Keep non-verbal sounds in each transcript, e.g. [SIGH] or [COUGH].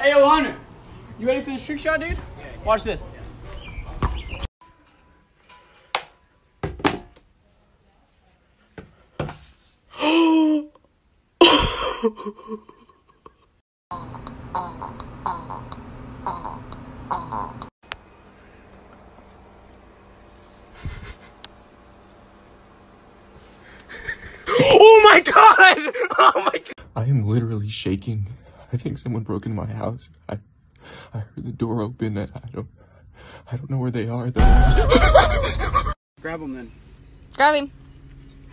Hey, yo, Hunter. You ready for this trick shot, dude? Watch this. [GASPS] Oh my god! [LAUGHS] Oh my god! I am literally shaking. I think someone broke into my house. I, I heard the door open. And I don't, I don't know where they are though. Grab him then. Grab him.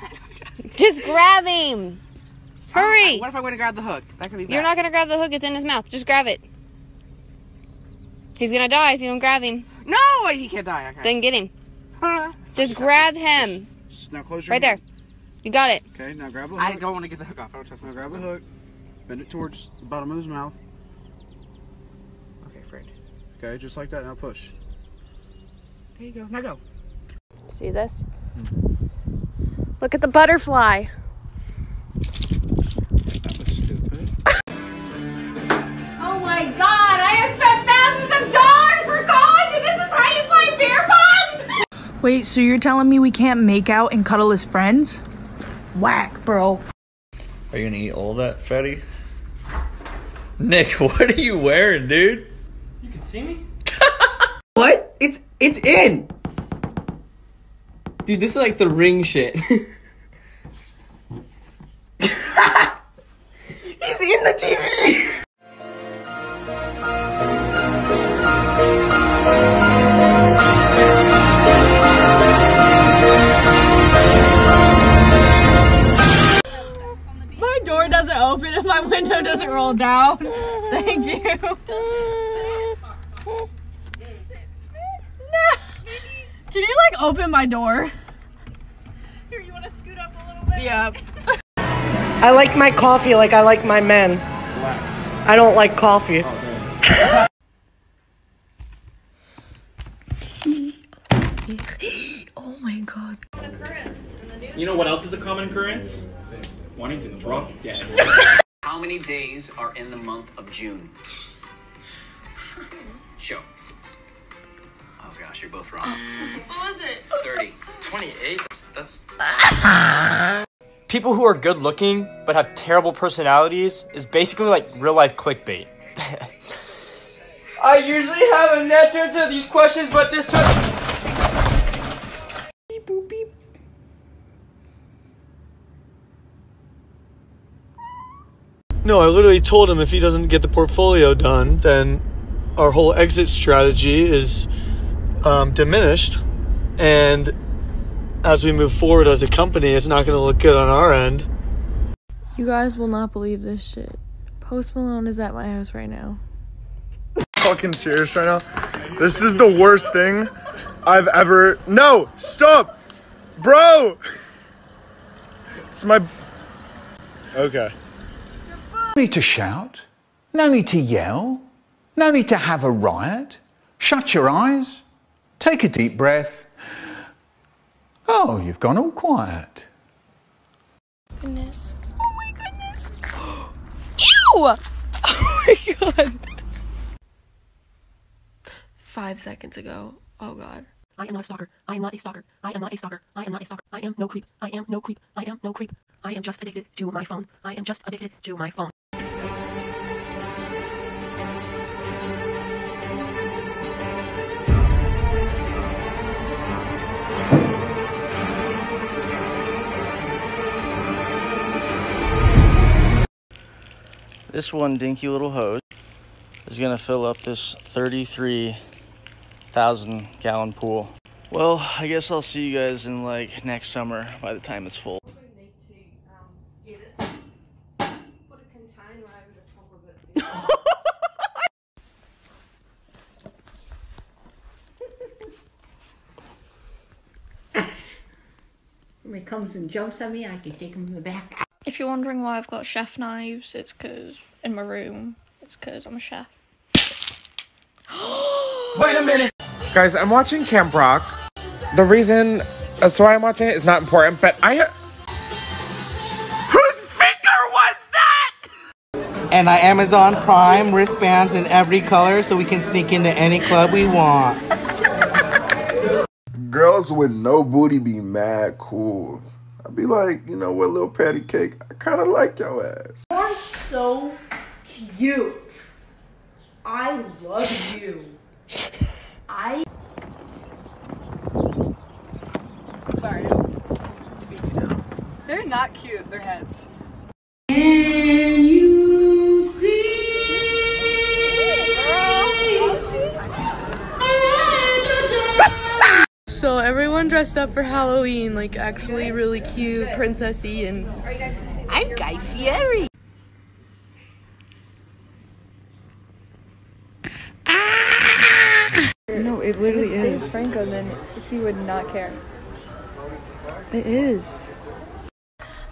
[LAUGHS] Just grab him. Hurry. Oh, what if I went to grab the hook? That could be bad. You're not gonna grab the hook. It's in his mouth. Just grab it. He's gonna die if you don't grab him. No! He can't die. Okay. Then get him. [LAUGHS] Huh. Just grab him. Just now close your Right there. You got it. Okay, now grab the I don't want to get the hook off. I don't trust Now myself. grab the hook. Bend it towards the bottom of his mouth. Okay, Fred. Okay, just like that. Now push. There you go. Now go. See this? Look at the butterfly. That was stupid. Oh my god, I have spent thousands of dollars for college and this is how you play beer pong? Wait, so you're telling me we can't make out and cuddle as friends? Whack, bro. Are you gonna eat all that, Freddy? Nick, [LAUGHS] what are you wearing, dude? You can see me? [LAUGHS] What? It's it's in. Dude, this is like the ring shit. [LAUGHS] He's in the TV. My door doesn't open if my window doesn't roll down. Thank you. Can you like open my door? Here, you want to scoot up a little bit? Yep. [LAUGHS] I like my coffee like I like my men. I don't like coffee. Oh, [LAUGHS] oh my god. You know what else is a common occurrence? Wanting to drop dead. How many days are in the month of June? [LAUGHS] Show. Gosh, you're both wrong. [LAUGHS] What was it? 30. 28. That's, that's [LAUGHS] People who are good looking but have terrible personalities is basically like real life clickbait. [LAUGHS] I usually have an answer to these questions, but this time. Beep boop beep. No, I literally told him if he doesn't get the portfolio done, then our whole exit strategy is um, diminished. And as we move forward as a company, it's not going to look good on our end. You guys will not believe this shit. Post Malone is at my house right now. fucking serious right now? This is the worst thing I've ever. No, stop, bro. It's my. Okay. No need to shout. No need to yell. No need to have a riot. Shut your eyes. Take a deep breath. Oh, you've gone all quiet. Goodness. Oh my goodness. [GASPS] Ew! [LAUGHS] Oh my god. Five seconds ago. Oh god. I am not a stalker. I am not a stalker. I am not a stalker. I am not a stalker. I am no creep. I am no creep. I am no creep. I am just addicted to my phone. I am just addicted to my phone. This one dinky little hose is gonna fill up this 33,000 gallon pool. Well, I guess I'll see you guys in like next summer by the time it's full. Um, put a container over the top of it. [LAUGHS] When he comes and jumps at me, I can take him in the back. If you're wondering why I've got chef knives, it's because in my room, it's because I'm a chef. [GASPS] Wait a minute. Guys, I'm watching Camp Rock. The reason as to why I'm watching it is not important, but I. Whose finger was that? And I Amazon Prime wristbands in every color so we can sneak into any club we want. [LAUGHS] Girls with no booty be mad cool. I'd be like, you know what, little patty cake, I kind of like your ass. You're so cute. I love you. I. Sorry. They're not cute, they're heads. Can you see? So everyone dressed up for Halloween, like actually really cute, princessy, and I'm Guy Fieri. no, it literally is. Franco, then he would not care. It is.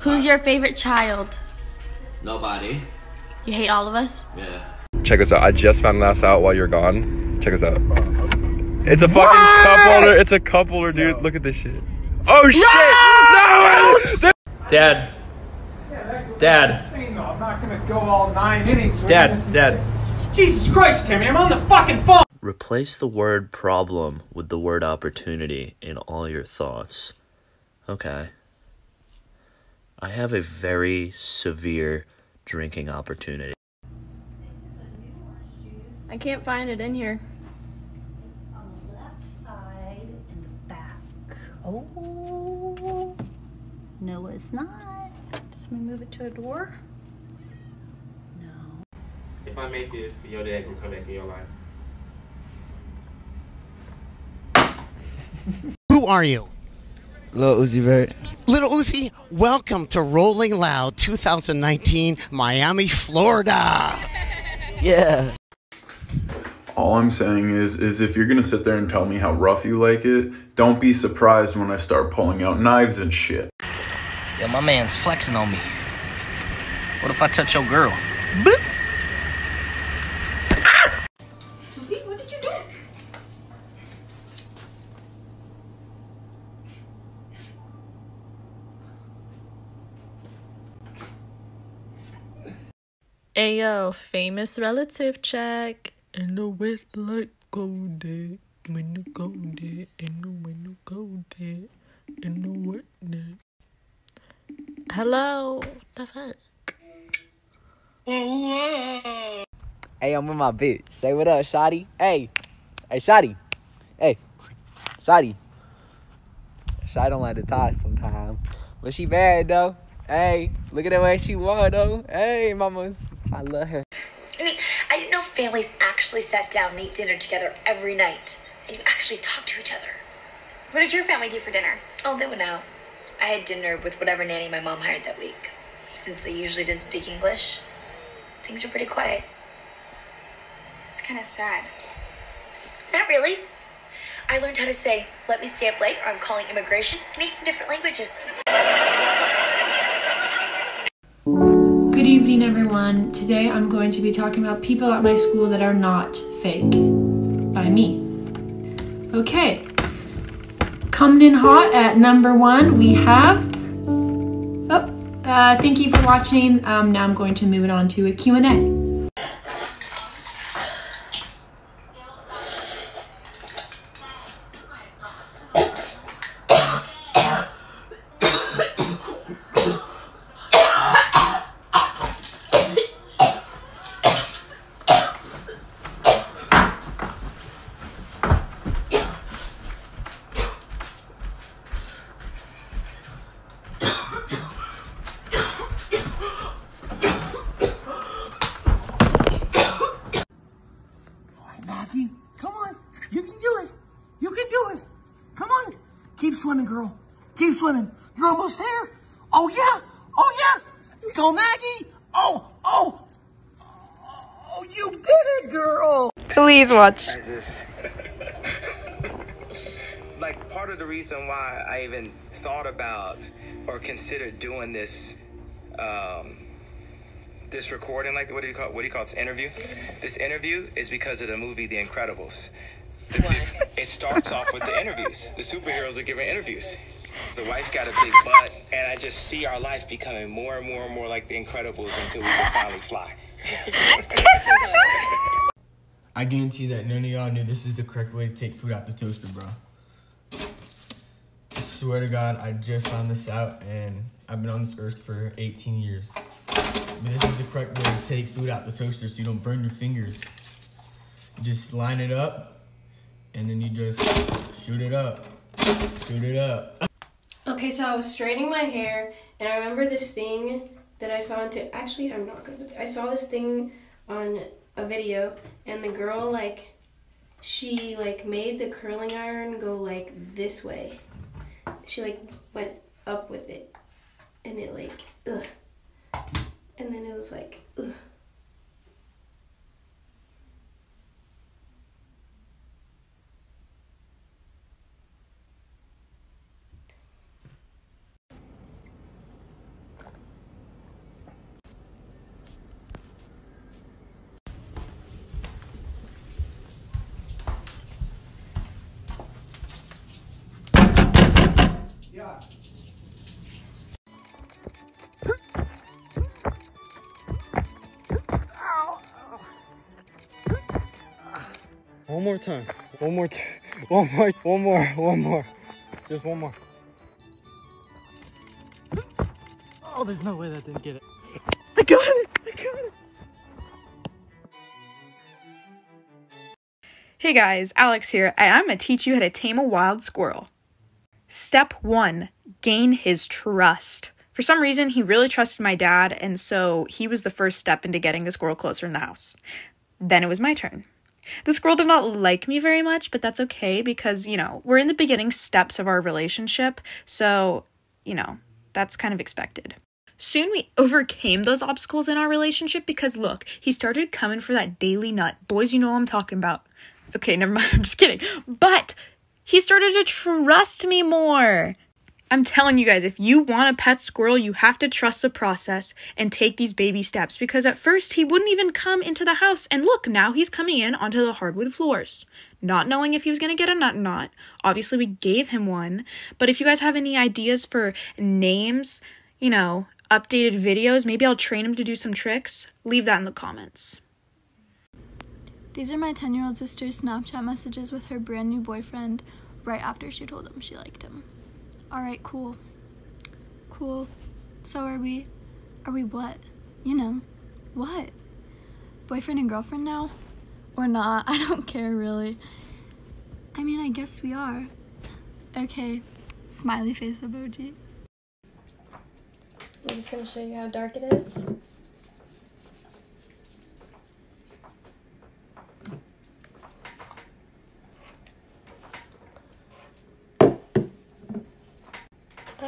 Who's your favorite child? Nobody. You hate all of us? Yeah. Check this out. I just found this out while you're gone. Check this out. It's a fucking cup holder. It's a cup holder, dude. Look at this shit. Oh shit! No! Dad. Dad. I'm not gonna go all nine innings. Dad. Dad. Jesus Christ, Timmy! I'm on the fucking phone. Replace the word problem with the word opportunity in all your thoughts. Okay. I have a very severe drinking opportunity. I can't find it in here. It's on the left side and the back. Oh, no, it's not. Does me move it to a door? No. If I make this, your dad can come back in your life. Who are you? Lil Uzi Vert. Lil Uzi, welcome to Rolling Loud 2019 Miami, Florida. Yeah. All I'm saying is, is if you're gonna sit there and tell me how rough you like it, don't be surprised when I start pulling out knives and shit. Yeah, my man's flexing on me. What if I touch your girl? What Ayo, famous relative check. In the wet like gold day. When the gold day. In the when the gold day. In the wet day. Hello. The fuck? Hey, I'm with my bitch. Say what up, Shotty. Hey. Hey, Shotty. Hey. Shotty. Shotty don't like to talk sometimes. But she bad, though. Hey, look at the way she walk, though. Hey, mamas. I love her. I mean, I didn't know families actually sat down and ate dinner together every night. And you actually talked to each other. What did your family do for dinner? Oh, they went out. I had dinner with whatever nanny my mom hired that week. Since they usually didn't speak English, things were pretty quiet. It's kind of sad. Not really. I learned how to say, let me stay up late, or I'm calling immigration in 18 different languages. Good evening, everyone. Today I'm going to be talking about people at my school that are not fake by me. Okay. Coming in hot at number one, we have. Oh, uh, thank you for watching. Um, now I'm going to move it on to a Q&A. Maggie, come on. You can do it. You can do it. Come on. Keep swimming, girl. Keep swimming. You're almost there. Oh, yeah. Oh, yeah. Go, Maggie. Oh, oh. Oh, you did it, girl. Please watch. [LAUGHS] like part of the reason why I even thought about or considered doing this um, this recording, like what do you call what do you call it? This interview. This interview is because of the movie The Incredibles. [LAUGHS] It starts off with the interviews. The superheroes are giving interviews. The wife got a big butt, and I just see our life becoming more and more and more like The Incredibles until we can finally fly. I guarantee that none of y'all knew this is the correct way to take food out the toaster, bro. I swear to God, I just found this out and I've been on this earth for 18 years. But this is the correct way to take food out the toaster so you don't burn your fingers. You just line it up and then you just shoot it up. Shoot it up. Okay, so I was straightening my hair, and I remember this thing that I saw into. Actually, I'm not it. I saw this thing on a video, and the girl like, she like made the curling iron go like this way. She like went up with it, and it like ugh, and then it was like ugh. One more time. One more time. [LAUGHS] One more. One more. One more. Just one more. Oh, there's no way that didn't get it. I got it. I got it. Hey guys, Alex here, and I'm gonna teach you how to tame a wild squirrel. Step one gain his trust. For some reason, he really trusted my dad, and so he was the first step into getting the squirrel closer in the house. Then it was my turn. The squirrel did not like me very much, but that's okay because, you know, we're in the beginning steps of our relationship, so, you know, that's kind of expected. Soon we overcame those obstacles in our relationship because look, he started coming for that daily nut. Boys, you know what I'm talking about. Okay, never mind, [LAUGHS] I'm just kidding. But he started to trust me more. I'm telling you guys, if you want a pet squirrel, you have to trust the process and take these baby steps because at first he wouldn't even come into the house. And look, now he's coming in onto the hardwood floors, not knowing if he was going to get a nut or not. Obviously, we gave him one. But if you guys have any ideas for names, you know, updated videos, maybe I'll train him to do some tricks, leave that in the comments. These are my 10 year old sister's Snapchat messages with her brand new boyfriend right after she told him she liked him. Alright, cool. Cool. So are we. Are we what? You know. What? Boyfriend and girlfriend now? Or not? [LAUGHS] I don't care really. I mean, I guess we are. Okay. Smiley face emoji. I'm just gonna show you how dark it is.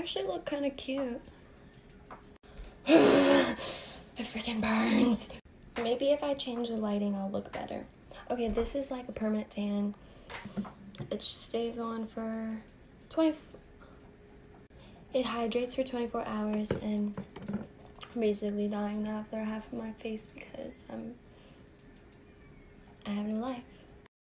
Actually look kind of cute. [SIGHS] it freaking burns. Maybe if I change the lighting, I'll look better. Okay, this is like a permanent tan. It stays on for 20. It hydrates for 24 hours, and I'm basically dying the other half of my face because I'm. I have no life.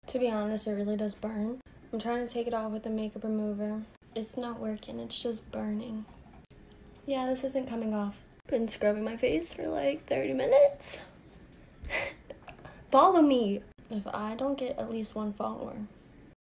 To be honest, it really does burn. I'm trying to take it off with the makeup remover. It's not working, it's just burning. Yeah, this isn't coming off. Been scrubbing my face for like 30 minutes. [LAUGHS] Follow me! If I don't get at least one follower,